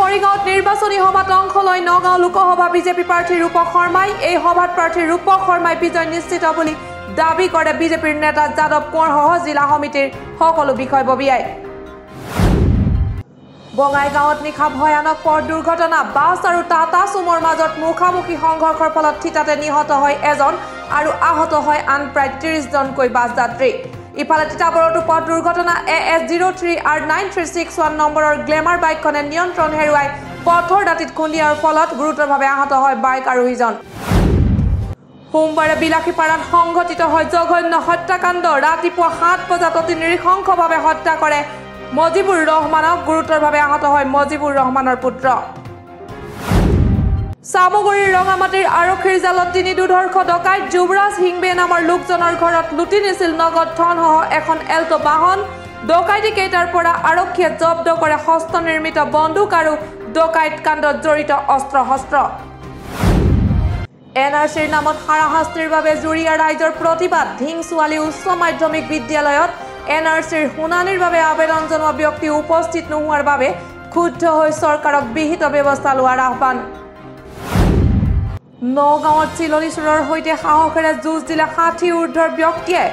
মৰিগাঁৱত নিৰ্বাচনী সভাত অংশ লৈ নগাঁও লোকসভা বিজেপি প্ৰাৰ্থী ৰূপক শৰ্মাই এই সভাত প্ৰাৰ্থী ৰূপক শৰ্মাই বিজয় নিশ্চিত বুলি দাবী কৰে বিজেপিৰ নেতা যাদৱ কোঁৱৰ সহ জিলা সমিতিৰ সকলো বিষয়ববীয়াই বঙাইগাঁৱত নিশা ভয়ানক পথ দুৰ্ঘটনা বাছ আৰু টাটা চুমৰ মাজত মুখামুখি সংঘৰ্ষৰ ফলত থিতাতে নিহত হয় এজন আৰু আহত হয় আন প্ৰায় ত্ৰিছজনকৈ বাছ যাত্ৰী। ইফালে তিতাবৰতো পথ দুৰ্ঘটনা A S zero' three R nine three six one নম্বৰৰ গ্লেমাৰ বাইকখনে নিয়ন্ত্ৰণ হেৰুৱাই পথৰ দাঁতিত খুন্দিয়াৰ ফলত গুৰুতৰভাৱে আহত হয় বাইক আৰোহীজন সোমবাৰে বিলাসীপাৰাত সংঘটিত হয় জঘন্য হত্যাকাণ্ড। ৰাতিপুৱা সাত বজাত অতি নৃশংসভাৱে হত্যা কৰে মজিবুৰ ৰহমানক। গুৰুতৰভাৱে আহত হয় মজিবুৰ ৰহমানৰ পুত্ৰ। চামুগুৰিৰ ৰঙামাটিৰ আৰক্ষীৰ জালত তিনি দুৰ্ধৰ্ষ ডকাইত যুৱৰাজ সিংবে নামৰ লোকজনৰ ঘৰত লুটি নিছিল। নগদ ধনসহ এখন এল্টো বাহন। ডকাইতি কেইটাৰ পৰা আৰক্ষীয়ে জব্দ কৰে হস্তনিৰ্মিত বন্দুক আৰু ডকাইত কাণ্ডত জড়িত অস্ত্ৰ শস্ত্ৰ এন আৰ চিৰ নামত হাৰাশাস্তিৰ বাবে জুৰিয়া ৰাইজৰ প্ৰতিবাদ। ঢিংছোৱালী উচ্চ মাধ্যমিক বিদ্যালয়ত এন আৰ চিৰ শুনানিৰ বাবে আবেদন জনোৱা ব্যক্তি উপস্থিত নোহোৱাৰ বাবে ক্ষুব্ধ হৈ চৰকাৰক বিহিত ব্যৱস্থা লোৱাৰ আহ্বান। নগাঁৱত চিলনী চোৰৰ সৈতে সাহসেৰে যুঁজ দিলে ষাঠি ঊৰ্ধৰ ব্যক্তিয়ে।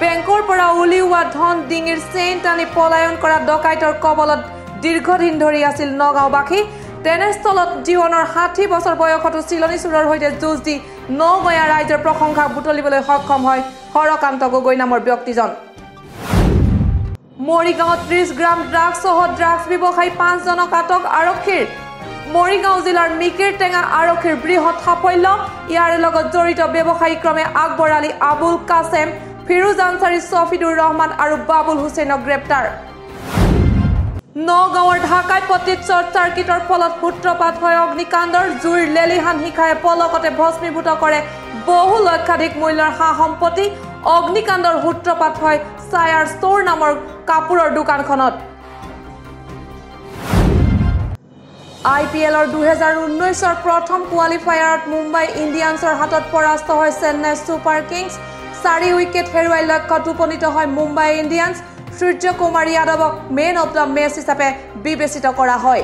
বেংকৰ পৰা উলিওৱা ধন ডিঙিৰ চেইন টানি পলায়ন কৰা ডকাইতৰ কবলত দীৰ্ঘদিন ধৰি আছিল নগাঁওবাসী। তেনেস্থলত জীৱনৰ ষাঠি বছৰ বয়সতো চিলনী চোৰৰ সৈতে যুঁজ দি নগঞা ৰাইজৰ প্ৰশংসা বুটলিবলৈ সক্ষম হয় হৰকান্ত গগৈ নামৰ ব্যক্তিজন। মৰিগাঁৱত ত্ৰিছ গ্ৰাম ড্ৰাগছসহ ড্ৰাগছ ব্যৱসায়ী পাঁচজনক আটক আৰক্ষীৰ মৰিগাঁও জিলাৰ মিকিৰ টেঙা আৰক্ষীৰ বৃহৎ সাফল্য। ইয়াৰে লগত জড়িত ব্যৱসায়ী ক্ৰমে আকবৰ আলী আবুল কাছেম ফিৰোজ আনচাৰী ছফিদুৰ ৰহমান আৰু বাবুল হুছেইনক গ্ৰেপ্তাৰ। নগাঁৱৰ ঢাকাইপট্টিত শ্বৰ্ট চাৰ্কিটৰ ফলত সূত্ৰপাত হয়। অগ্নিকাণ্ডৰ জুইৰ লেলিহান শিখাই পলকতে ভস্মীভূত কৰে বহু লক্ষাধিক মূল্যৰ সা সম্পত্তি অগ্নিকাণ্ডৰ সূত্ৰপাত হয় ছায়াৰ ষ্ট'ৰ নামৰ কাপোৰৰ দোকানখনত। আই পি এলৰ দুহেজাৰ ঊনৈছৰ প্ৰথম কোৱালিফায়াৰত মুম্বাই ইণ্ডিয়ানছৰ হাতত পৰাস্ত হয় চেন্নাই ছুপাৰ কিংছ। চাৰি উইকেট হেৰুৱাই লক্ষ্যত উপনীত হয় মুম্বাই ইণ্ডিয়ানছ। সূৰ্য কুমাৰ যাদৱক মেন অৱ দ্য মেচ হিচাপে বিবেচিত কৰা হয়।